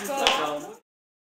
Então...